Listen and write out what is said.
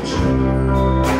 change.